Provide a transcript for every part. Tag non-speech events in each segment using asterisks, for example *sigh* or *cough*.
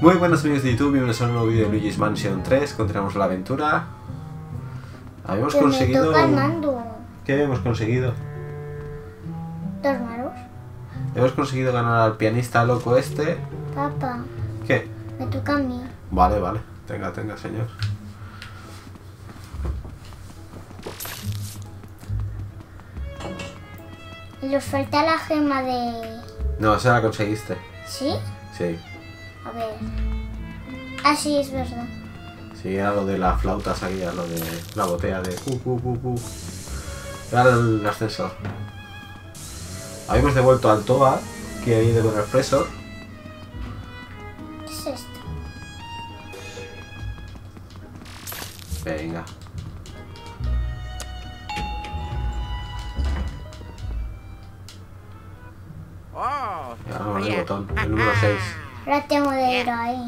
Muy buenos amigos de YouTube, bienvenidos a un nuevo vídeo de Luigi's Mansion 3. Continuamos la aventura. Habíamos Que conseguido... ¿Qué habíamos conseguido? Dos manos. Hemos conseguido ganar al pianista loco este. Papá, ¿Qué? me toca a mí. Vale, vale. Tenga, tenga, señor. Y os falta la gema de... No, esa la conseguiste. ¿Sí? Sí. A ver. Ah, sí, es verdad. Sí, era lo de la flauta, seguía lo de la botella de pu pu pu pu. Era el ascensor. Habíamos devuelto al Toa, que ha ido con el Fresor. ¿Qué es esto? Venga. Oh, Y ahora el botón, el número 6. Pra ter um herói.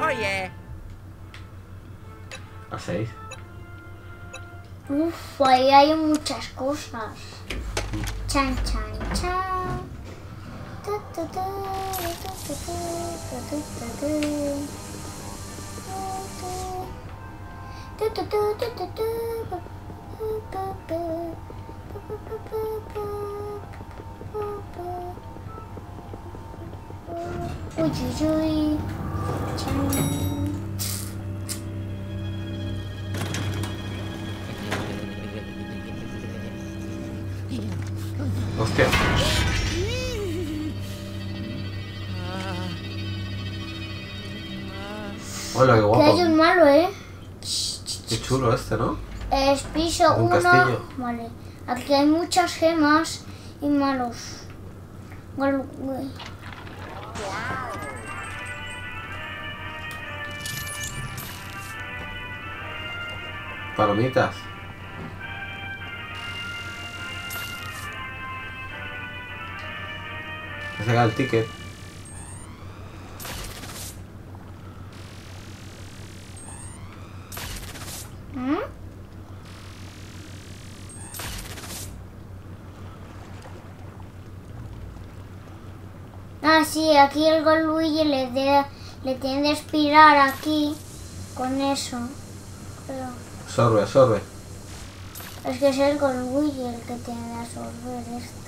Oh yeah. A seis? Ufa, tu tu tu tu tu tu tu Tu, tu, tu, tu, tu, tu, tu, tu. 우주주의 짠 어때? Hola, qué guapo. Que hay un malo, ¿eh? ¿Qué chulo este, no? Es piso Un 1. castillo. Vale. Aquí hay muchas gemas y malos. Palomitas. Saca el ticket. ¿Mm? Ah, sí, aquí el Luigi le, de- le tiene de expirar aquí con eso. Pero Absorbe, absorbe. es que es el Luigi el que tiene de absorber esto.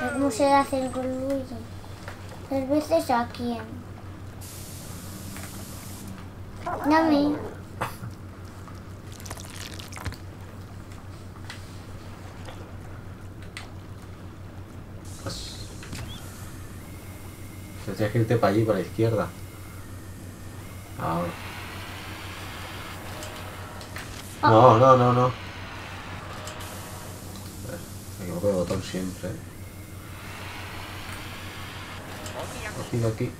¿Ve ¿Cómo se hace el Luigi? Tres veces aquí. Dame. Tendrías que irte para allí, para la izquierda. Ahora. No, no, no, no. A ver, Me equivoco de botón siempre. Aquí, aquí.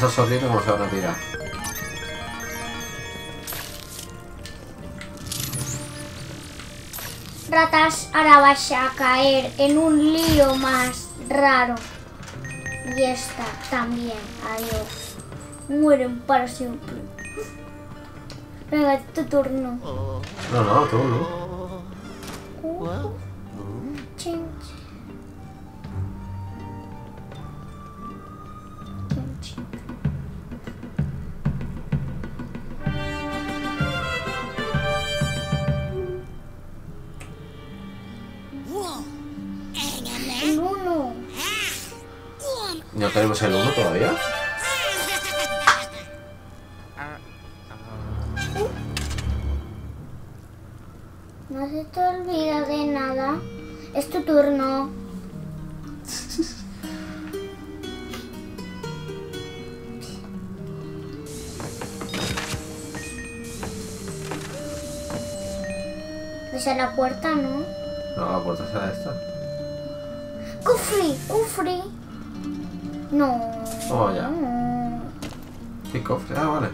Estás absorbiendo, ¿cómo se van a tirar? Ratas, ahora vas a caer en un lío más raro. Y esta también. Adiós. Mueren para siempre. Venga, tu turno. No, no, tú, ¿no? Tenemos el 1 todavía. No se te olvida de nada. Es tu turno. Esa *laughs* es la puerta, ¿no? No, la puerta será esta. ¡Cufri! ¡Cufri! No. Oh, ya. ¿Qué cofre? Ah, vale.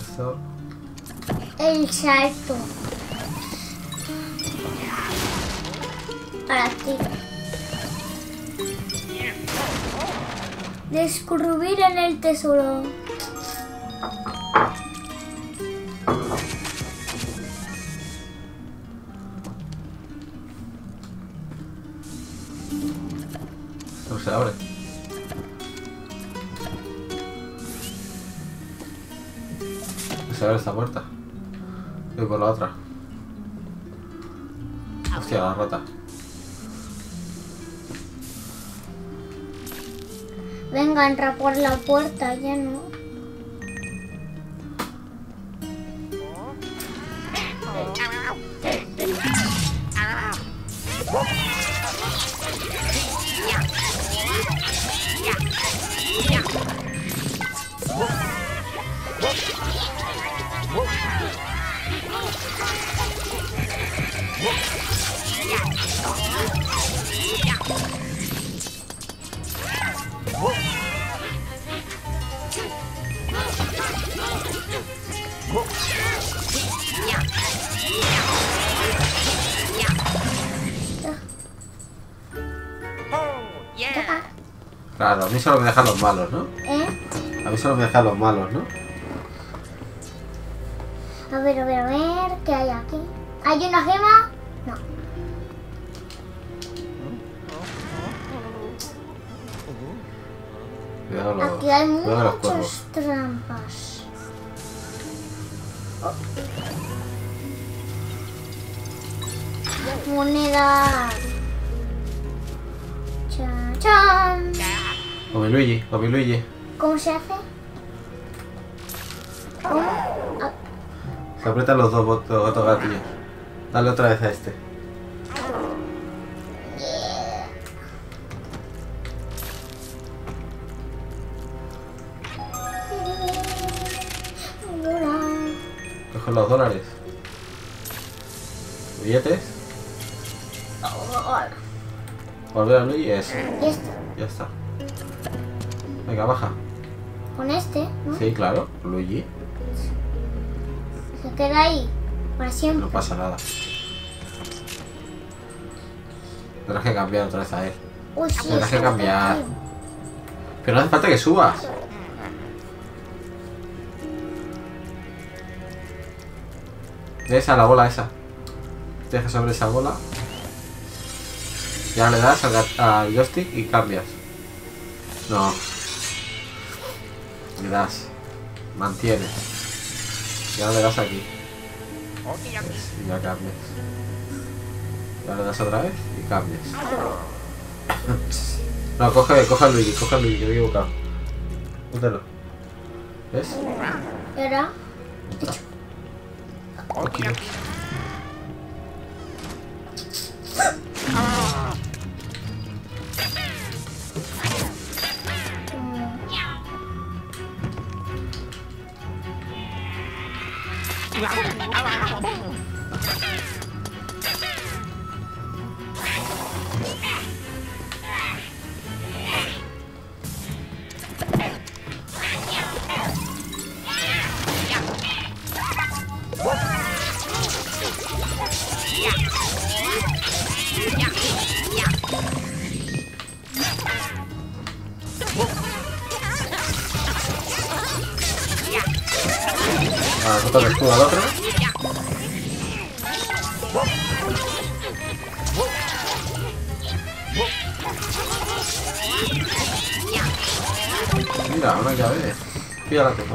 Esto. El salto. Para ti. Descubrir en el tesoro. Se abre esta puerta. Voy por la otra. Hostia, la rata. Venga, entra por la puerta, ya no. Solo me dejan los malos, ¿no? ¿Eh? A mí solo me dejan los malos, ¿no? A ver, a ver, a ver, ¿qué hay aquí? ¿Hay una gema? Luigi. ¿Cómo se hace? ¿Cómo? Ah, Se apretan los dos bot- los dos gatillos. Dale otra vez a este. Coge los dólares. Billetes. Volver a Luigi, eso. Y esto, Ya está. Venga, baja. con este, ¿no? Sí, claro. Luigi. Se queda ahí para No siempre. pasa nada. Tendrás que cambiar otra vez a él. Uy, sí, Tendrás que está cambiar. Pero no hace falta que subas. ¿Ves a la bola esa? Te dejas sobre esa bola. Ya le das al joystick y cambias. No. Le das. Mantienes. Y ahora le das aquí. Y ya cambias. Ya le das otra vez y cambias. *laughs* No, coge, coge a Luigi, coge a Luigi, que me he equivocado. Póntelo. ¿Ves? Era. Okay,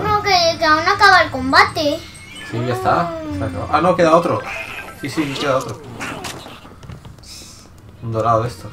No, que, que aún acaba el combate. Sí, ya está. Ah, no, queda otro. Sí, sí, queda otro. Un dorado de estos.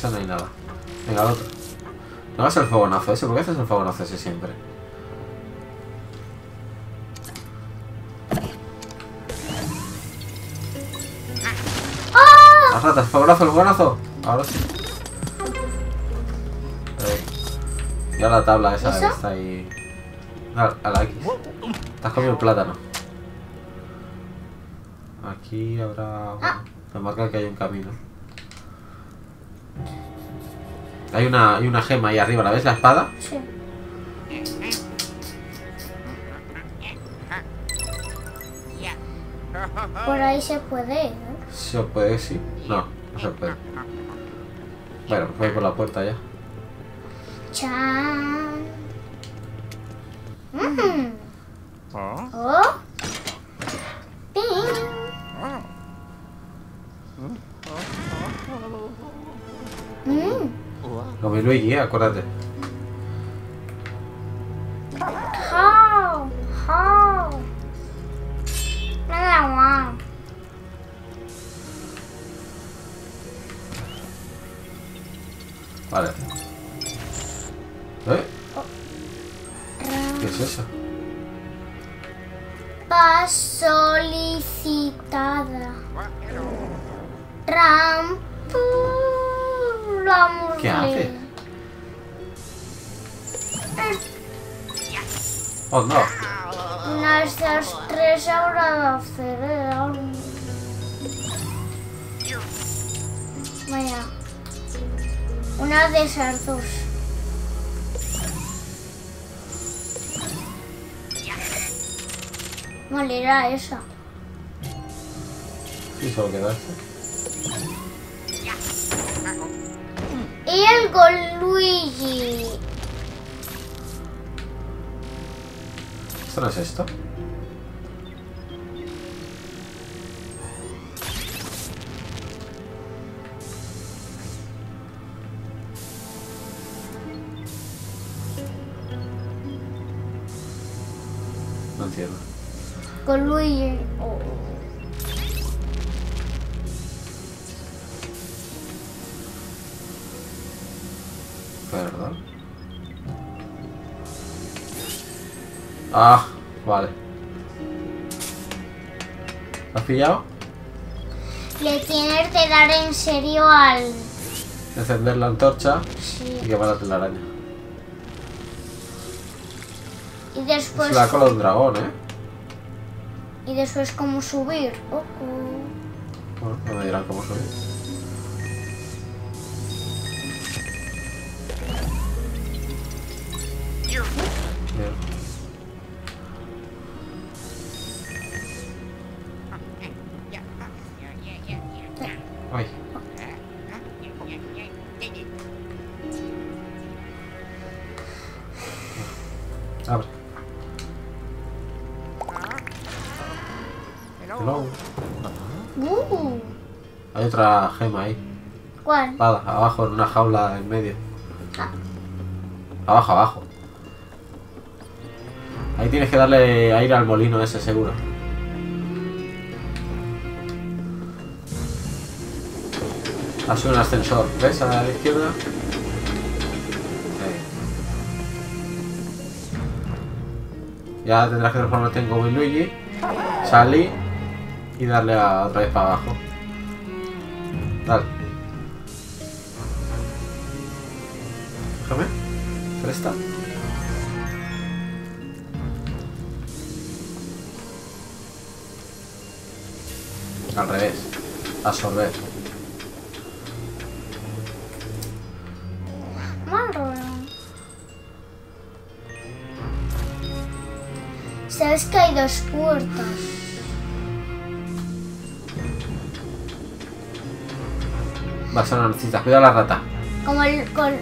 Esa no hay nada. Venga, al otro. No hagas el fogonazo ese, ¿por qué haces el fogonazo ese siempre? ¡Ah! ¡Las ratas! ¡Fogonazo, el fogonazo! Ahora sí. Ya la tabla esa que ¿Eso? está ahí. A, a la X. Te comido el plátano. Aquí habrá. Ah. Me marca que hay un camino. Hay una, hay una gema ahí arriba, ¿la ves? La espada. Sí. Por ahí se puede, ¿no? Se puede, sí. No, no se puede. Bueno, pues voy por la puerta ya. Chan. Lo vi Luigi, eh, acuérdate. How? Me. Vale. ¿Eh? ¿Qué es eso? Paz solicitada. Vamos ¿Qué hace? Oh, no. Estas tres hacer ¿eh? algo. Vaya. Una de esas dos. Vale, era esa. Sí, solo queda este. Y el Goluigi. ¿Esto no es esto? No entiendo. Goluigi. Oh. Ah, vale. ¿Lo has pillado? Le tienes que dar en serio al. Encender la antorcha y quemar la telaraña. Y Es después. la cola de un dragón, ¿eh? Y después, ¿cómo subir? Oh. Bueno, ya me dirán cómo subir. Otra gema ahí. ¿Cuál? Abajo, en una jaula en medio. Abajo, abajo. Ahí tienes que darle aire al molino ese, seguro. Ha subido un ascensor. ¿Ves? A la izquierda. Ahí. Ya tendrás que transformarte en Goblin Luigi. Salir y darle a otra vez para abajo. Absorber. Sabes que hay dos puertas. Va a una necesitas. Cuidado la rata. Como el con.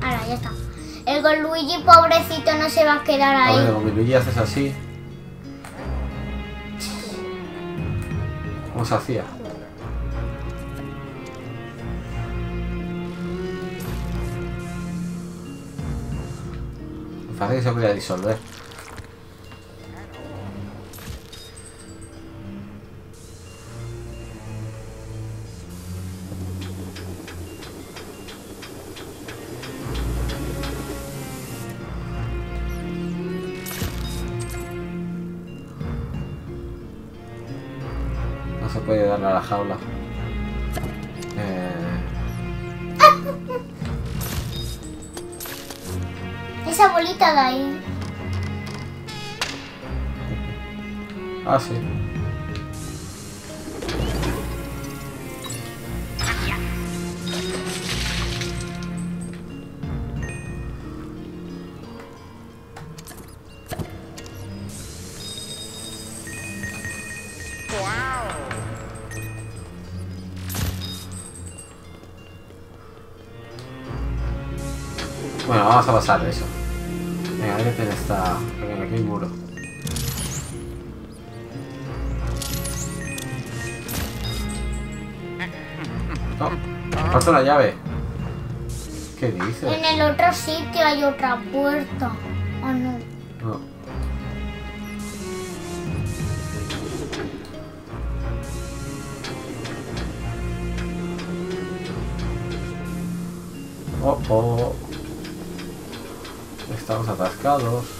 Ahora, ya está. El con Luigi pobrecito no se va a quedar ahí. con Luigi haces así. ¿Cómo se hacía? Parece que se podía disolver. Jaula. Eh, Esa bolita de ahí. Ah, sí. A pasar eso. Venga, a ver quién está. Venga, aquí hay muro. No, falta la llave. ¿Qué dices? En el otro sitio hay otra puerta. ¿O no? No. Oh, oh. Estamos atascados.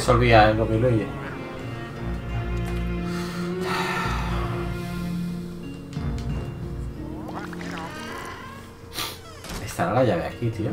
No se disolvía el Lomiloye. Estará la llave aquí, tío.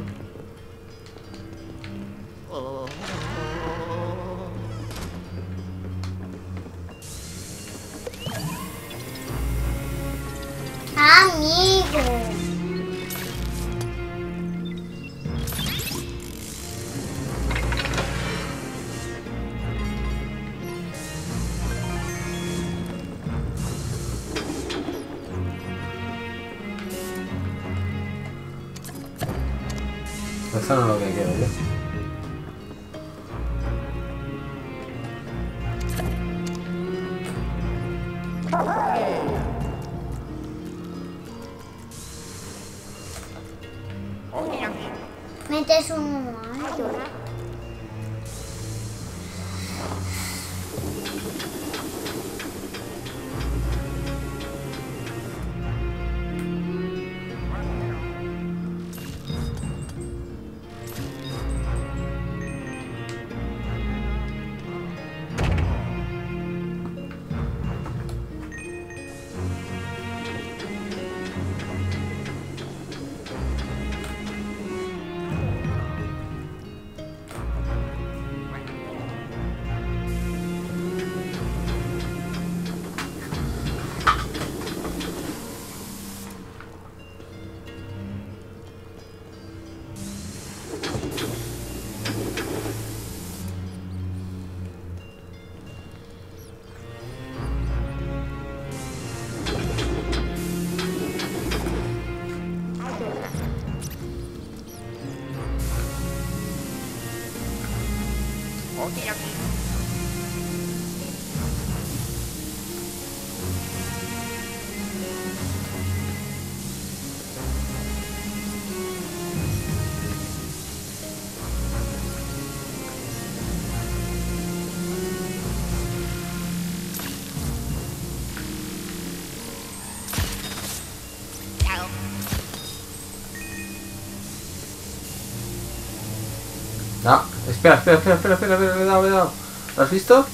Espera, espera, espera, espera, espera, espera, cuidado, cuidado. ¿Lo has visto?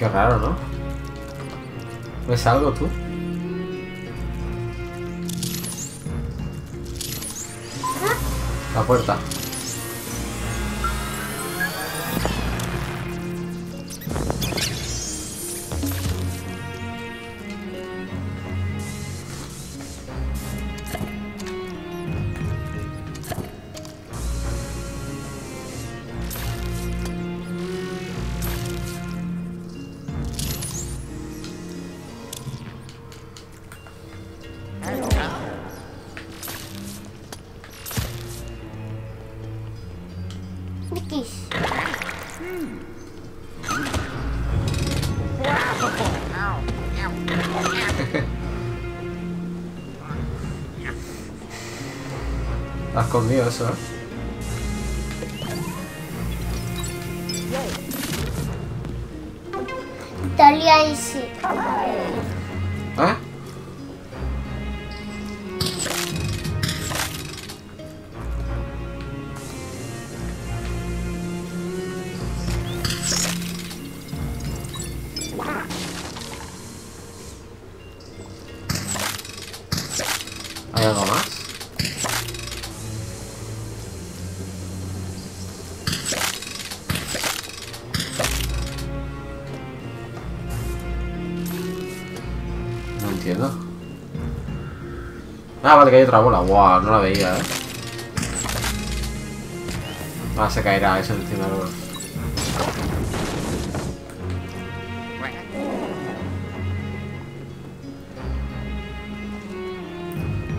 Qué raro, ¿no? ¿Ves algo tú? La puerta. Está Ah, vale, que hay otra bola. Guau, no la veía, eh. Ah, se caerá eso encima de los...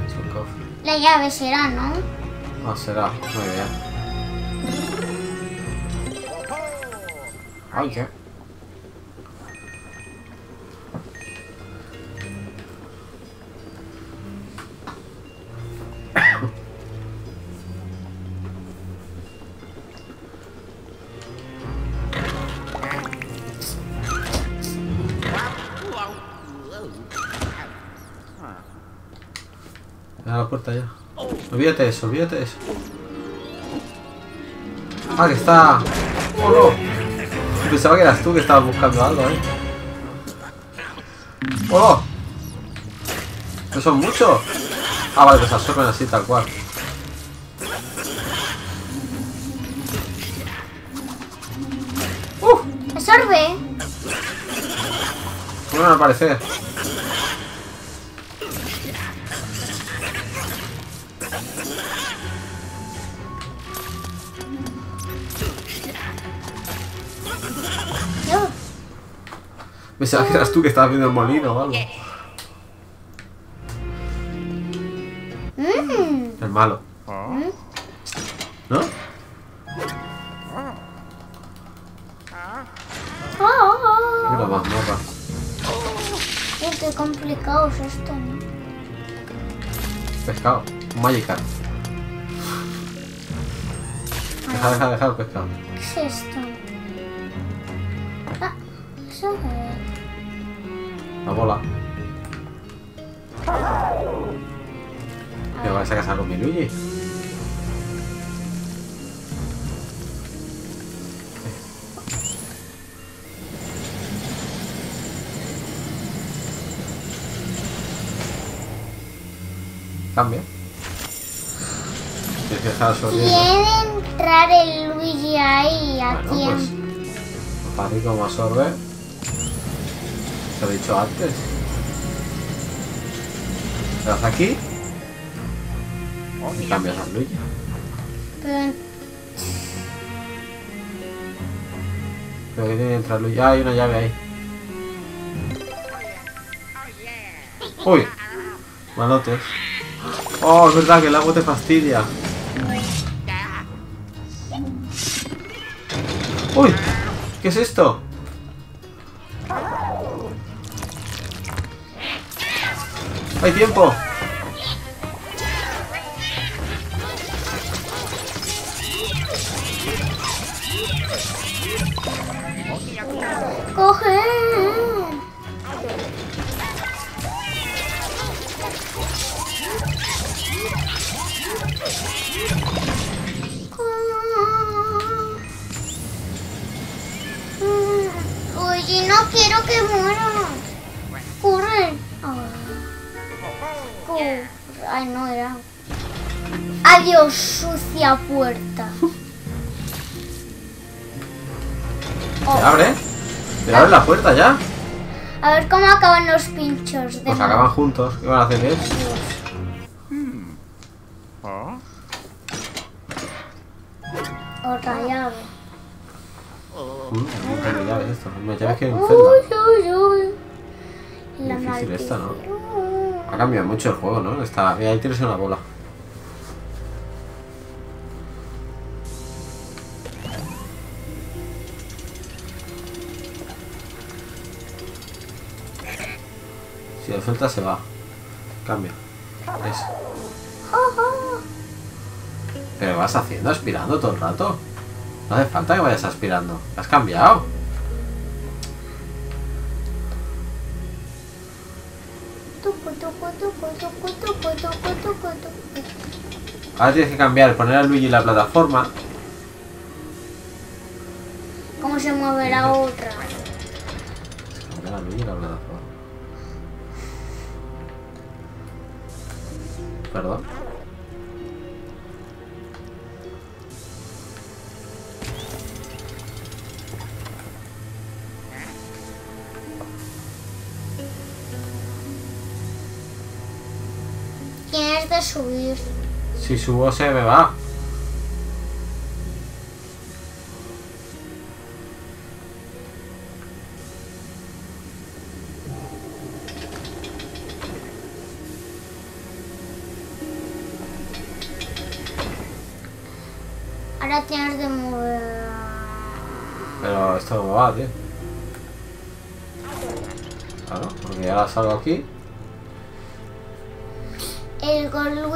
Es un cofre. La llave será, ¿no? Ah, será. Muy bien. Ay, qué. Olvídate de eso, olvídate de eso. Ah, que está. Oh no. Pensaba que eras tú que estabas buscando algo, eh. ¡Oh! ¿No son muchos? Ah, vale, pues absorben así, tal cual. ¡Uf! Absorbe. No me parece. Pensaba que eras tú que estabas viendo el molino o algo. Mmm. El malo. ¿No? Oh, Mira, mazmorra. Qué complicado es esto, ¿no? Pescado. Un Magikarp. Deja, deja, deja el pescado. ¿Qué es esto? Ah, eso es. La bola. Me vas a casar con mi Luigi. Cambia. Tienes que estar Quiere entrar el Luigi ahí, a bueno, tiempo. Pues, fácil como absorbe. Te lo he dicho antes. Le das aquí y cambias a Luigi. Pero Pero que tiene que entrar Luigi. Ah, hay una llave ahí. Uy, malotes. Oh, es verdad que el agua te fastidia. Uy, ¿qué es esto? ¡Hay tiempo! coge. Oye, no quiero que muera. Ay, no era. Adiós, sucia puerta. Oh. ¿Te abre? ¿Te abre la puerta ya? A ver cómo acaban los pinchos de Pues acaban juntos. ¿Qué van a hacer? ¿Qué es? Huh? Otra llave. Mm, nunca me llaves esto. Me llaves que hay un. Uy, uy, uy. La Difícil esta, ¿no? Cambiado mucho el juego, ¿no? Está... Ahí tienes una bola. Si lo sueltas se va. Cambia. Pero vas haciendo aspirando todo el rato. No hace falta que vayas aspirando. ¿Has cambiado? Ahora tienes que cambiar, poner a Luigi en la plataforma. ¿Cómo se mueve la otra? Poner a Luigi en la plataforma. Perdón. Tienes de subir. Si subo se me va. Ahora tienes de mover. Pero esto no va, tío. Claro, porque ahora salgo aquí.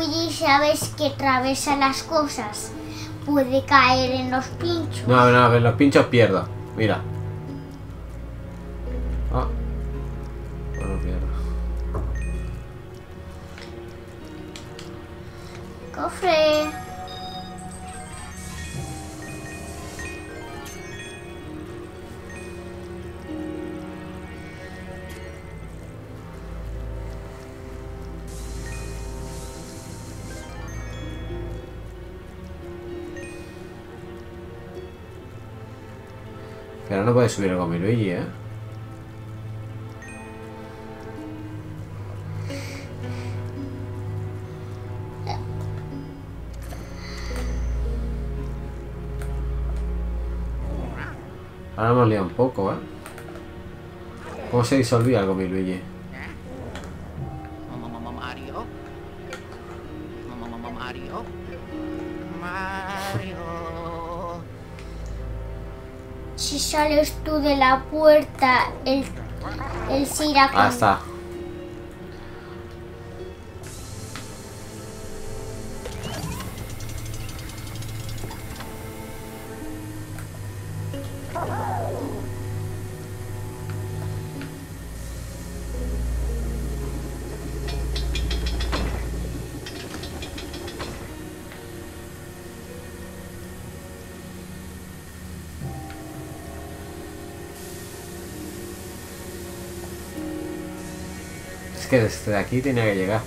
Luigi sabes que atraviesa las cosas. Puede caer en los pinchos. No, no, ver, los pinchos pierdo. Mira. Puedes subir con mi Luigi, ¿eh? Ahora hemos liado un poco, ¿eh? ¿Cómo se disolvía el Gomi Luigi? Sales tú de la puerta, se irá con... Ah, está. Es que desde aquí tenía que llegar.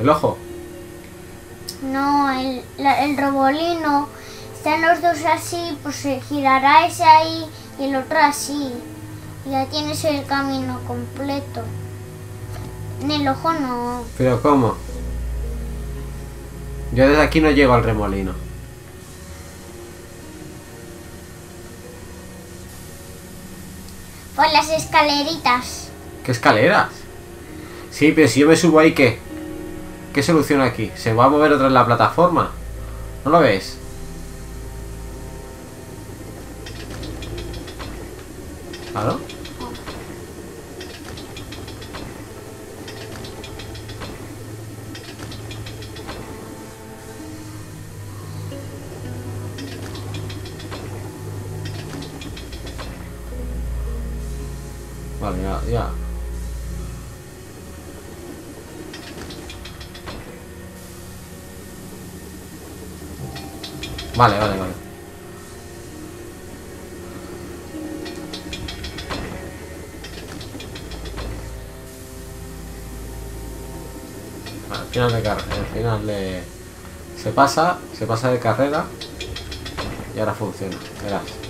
¿El ojo? No, el, la, el. Están los dos así, pues se girará ese ahí y el otro así. Ya tienes el camino completo. En el ojo no. ¿Pero cómo? Yo desde aquí no llego al remolino. Por las escaleritas. ¿Qué escaleras? Sí, pero si yo me subo ahí, ¿qué? ¿Qué solución aquí? ¿Se va a mover otra vez la plataforma? ¿No lo ves? ¿Claro? Vale, ya, ya. Vale, vale, vale. Al final de carrera, al final de... Se pasa, se pasa de carrera y ahora funciona, verás.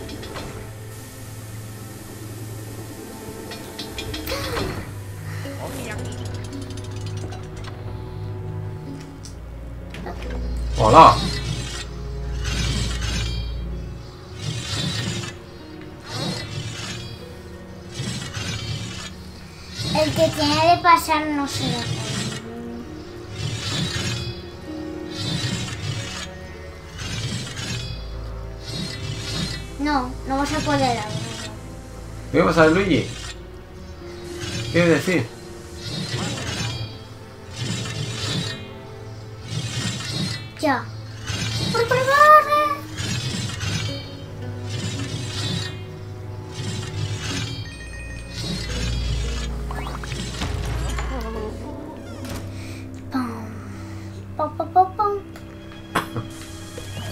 ¿Qué pasa, Luigi? ¿Qué quieres decir? Ya. ¡Por favor!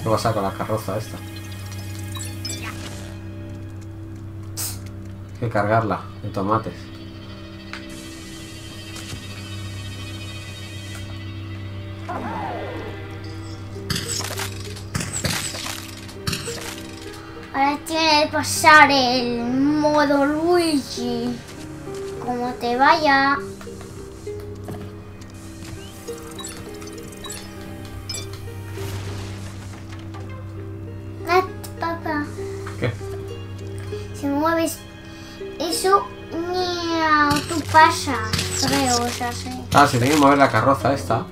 ¿Qué pasa con la carroza esta? Que cargarla de tomates. Ahora tiene que pasar el modo Luigi. Como te vaya. Ah, se tiene que mover la carroza esta. Ah,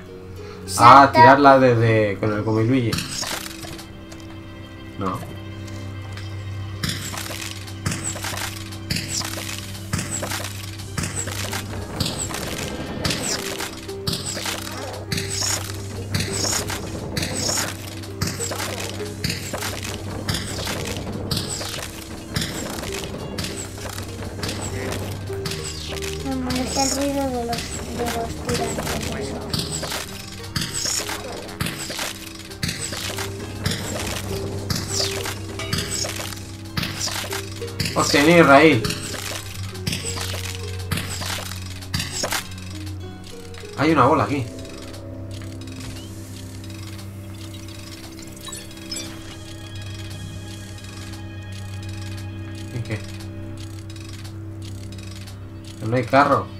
Salta. tirarla desde con el Luigi. Israel. Hay una bola aquí. ¿Y qué? No hay carro.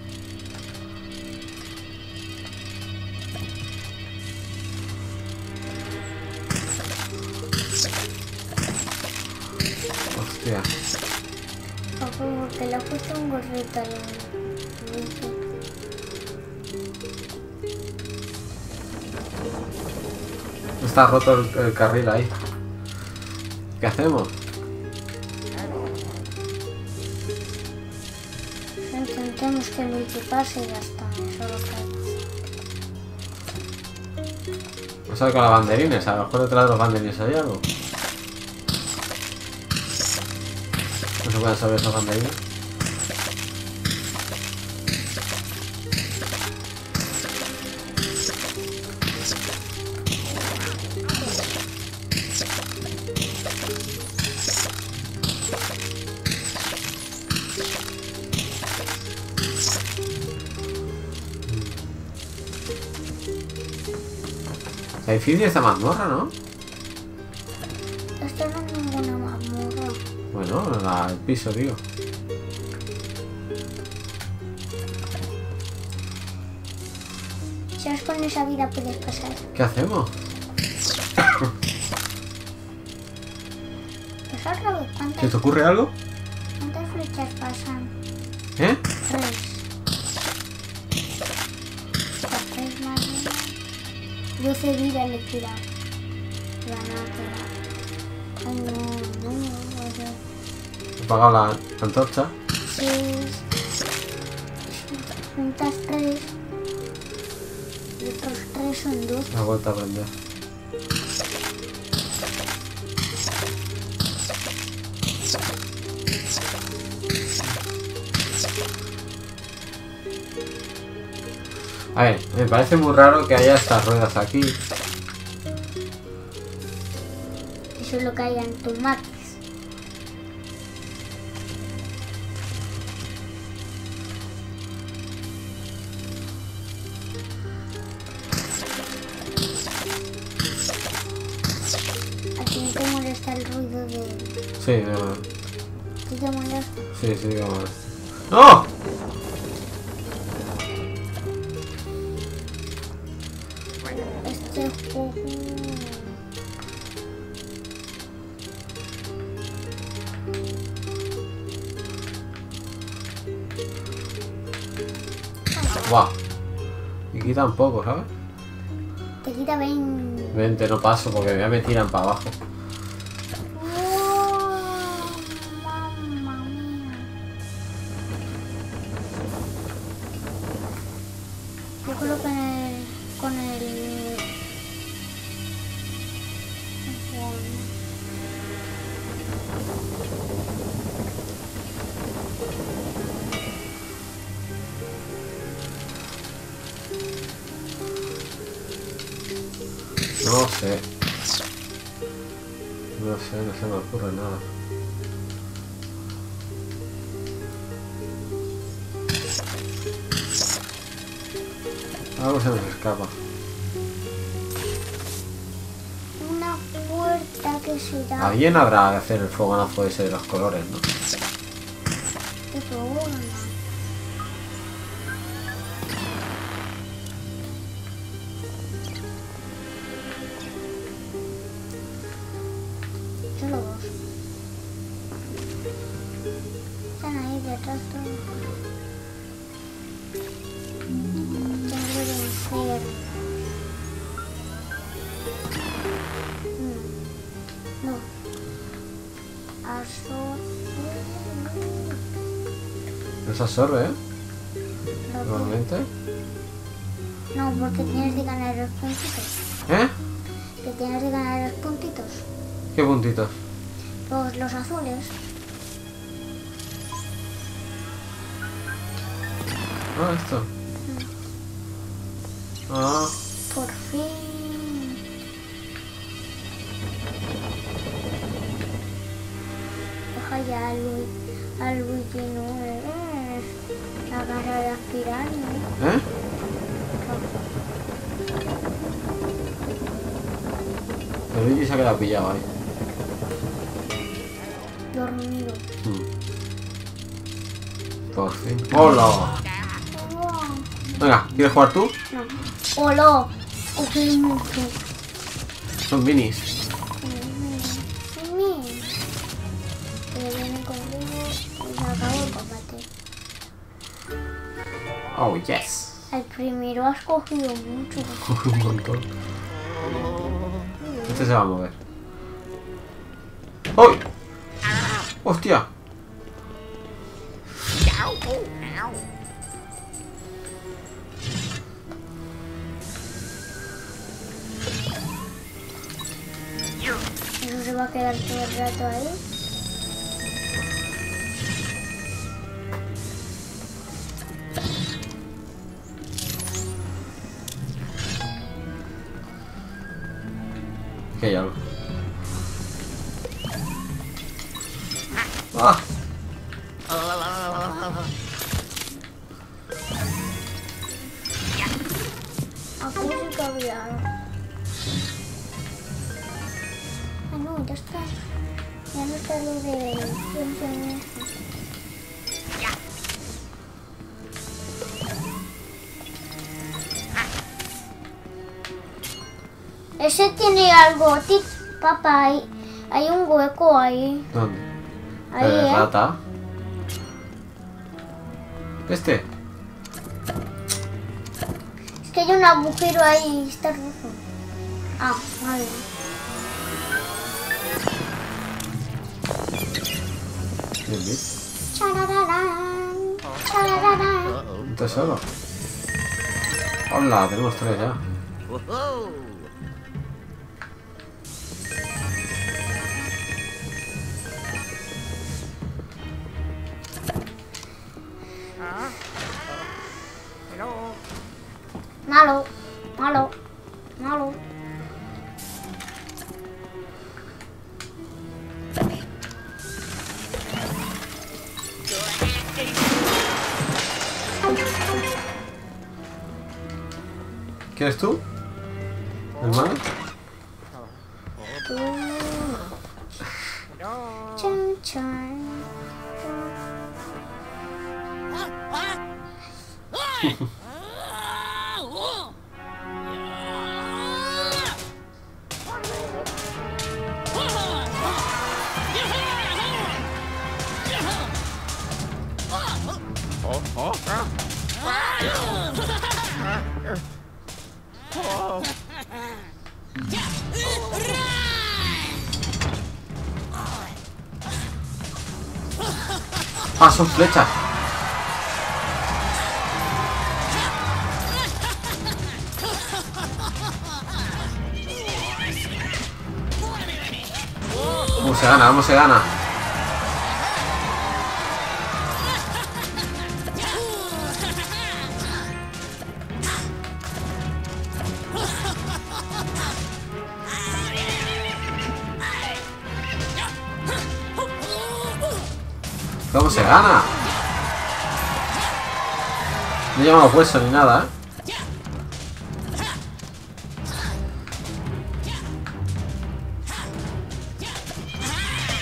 Está roto el, el carril ahí. ¿Qué hacemos? Intentemos que Luigi pase y ya está. Eso es lo que. Vamos a ver con las banderines. A lo mejor detrás de los banderines hay algo. No se pueden saber esos banderines. Difícil esta mazmorra, ¿no? Esto no es ninguna mazmorra. Bueno, la- el piso, tío. Si vas con esa vida puedes pasar. ¿Qué hacemos? Pues ¿Se ¿cuántas, te ocurre algo? cuántas flechas pasan? ¿Eh? Tres. Una. Doce vidas le he tirado. La Ay, no, no, no, apagado la antorcha. Seis. Juntas tres. Y otros tres son dos. Me ha vuelto a prender. A ver, me parece muy raro que haya estas ruedas aquí. Eso es lo que hay en tu max. Y quita un poco, ¿sabes? Te quita 20... Vente, no paso porque ya me tiran para abajo. Ocurre nada. Algo se nos escapa. Una puerta que se da... Alguien habrá de hacer el fogonazo ese de los colores, ¿no? absorbe, ¿eh? No, Normalmente. No, porque tienes que ganar los puntitos. ¿Eh? Que tienes que ganar los puntitos. ¿Qué puntitos? Pues los azules. Ah, esto. Mm. Ah. Por fin. Deja ya al Luigi, al Luigi 9. Agarra las piranhas. ¿Eh? El Luigi se ha quedado pillado ahí. Dormido. Hmm. Por fin. ¡Hola! Venga, ¿quieres jugar tú? No. ¡Hola! Son minis. Oh, yes. El primero has cogido mucho. Un montón. Este se va a mover. ¡Hostia! Oh, ow. Eso se va a quedar todo el rato ahí. Ya está. Ya no está lo de... Ese tiene algo, tic, papá, hay, hay un hueco ahí. ¿Dónde? Ahí, Eh, ¿eh? rata. Este. Es que hay un agujero ahí, está rojo. Ah, vale. Un tesoro. Hola, tenemos tres ya. Malo, malo, malo. ¿Quieres tú? Son flechas. Vamos, se gana, vamos, se gana. No hueso ni nada, ¿eh?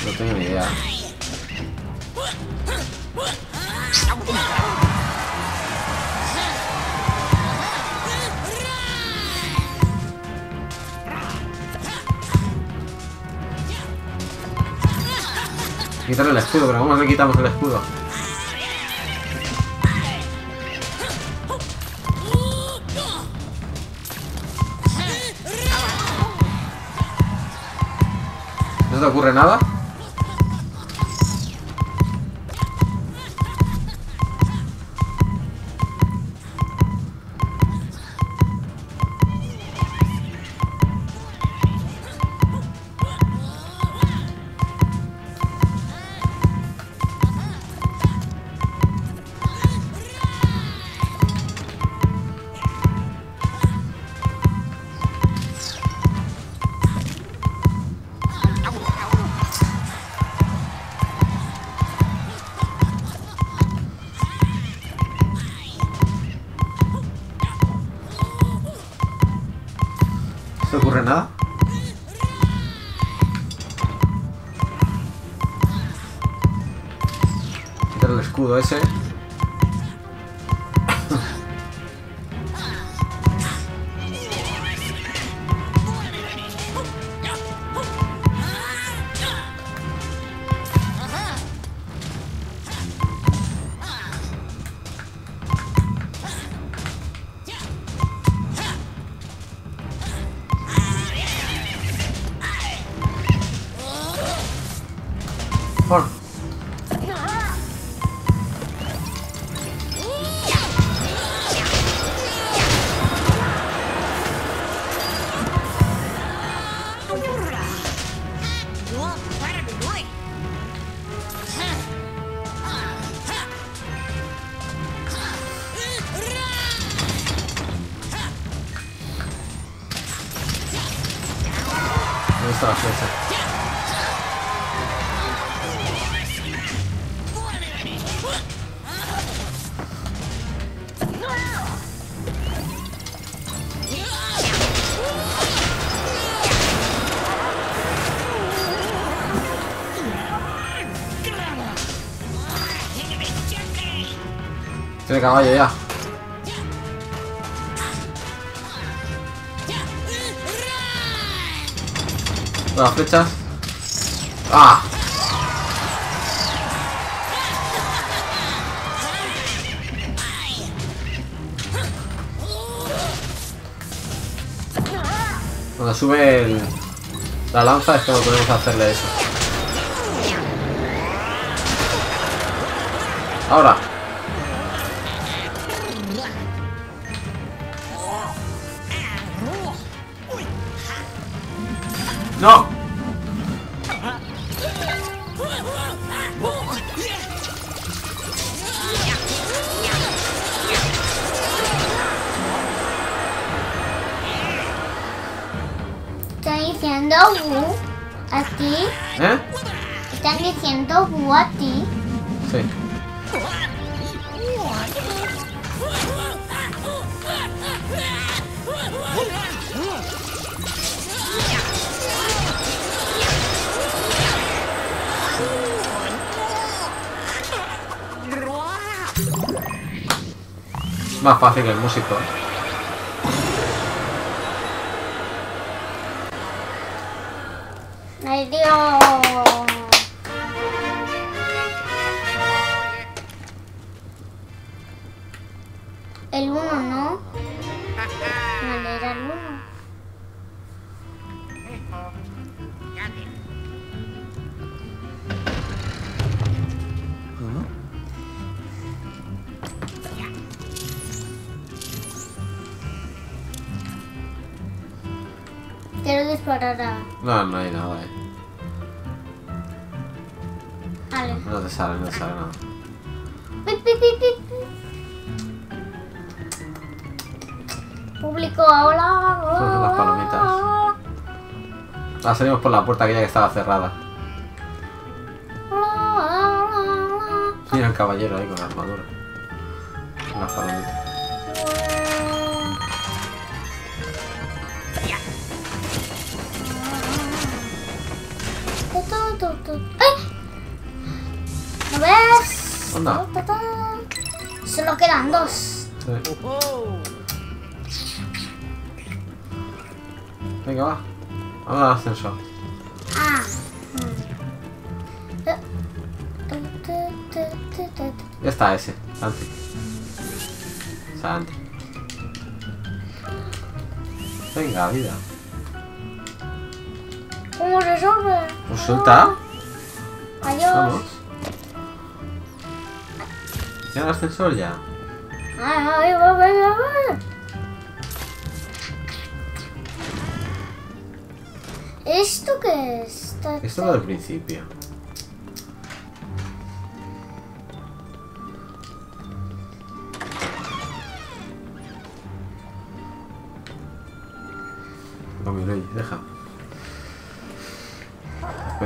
No tengo ni idea. Quitarle el escudo, pero ¿cómo le quitamos el escudo? Ocurre nada? আছে 是是是。这边刚好也啊。Con las flechas. ¡Ah! Cuando sube el- la lanza es cuando podemos hacerle eso. Ahora. Más fácil que el músico. Ay, Dios. Puerta aquella que estaba cerrada. Mira el caballero ahí con la armadura. Tu. ¡Eh! ¿Lo ves? Ta. Solo quedan dos. Sí. Venga, va. Vamos al ascensor. Ya está ese. Santi. Santi. Venga, vida. ¿Cómo se sube? Pues suelta. Adiós. Vamos. Ya el ascensor ya. Ay, ay, ay, ay, ay. ¿Esto qué es? Esto es lo del principio.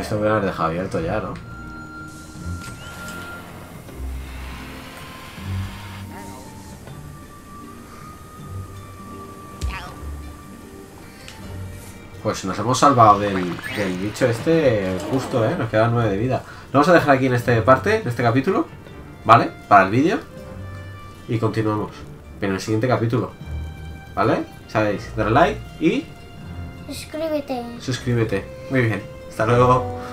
Esto voy a haber dejado abierto ya, ¿no? Pues nos hemos salvado del, del bicho este justo, ¿eh? Nos quedan 9 de vida. Lo vamos a dejar aquí en esta parte, en este capítulo, ¿vale? Para el vídeo. Y continuamos. Pero en el siguiente capítulo. ¿Vale? Sabéis, darle like y Suscríbete. suscríbete. Muy bien. Hasta luego.